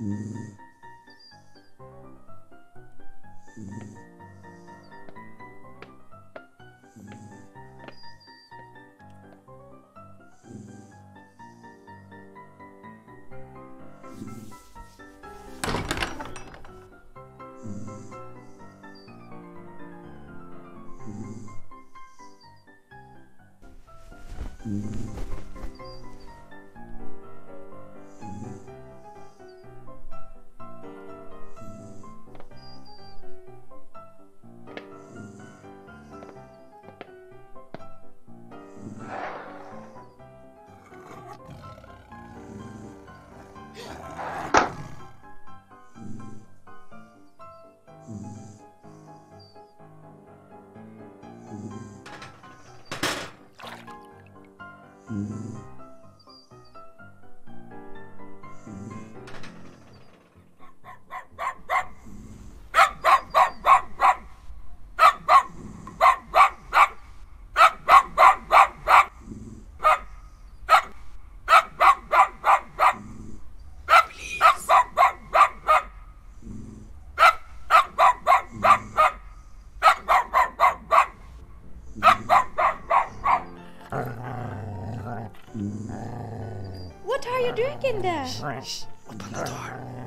Mm-hmm. 嗯。What are you drinking there? Open the door.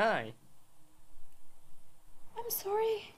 Hi. I'm sorry.